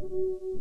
you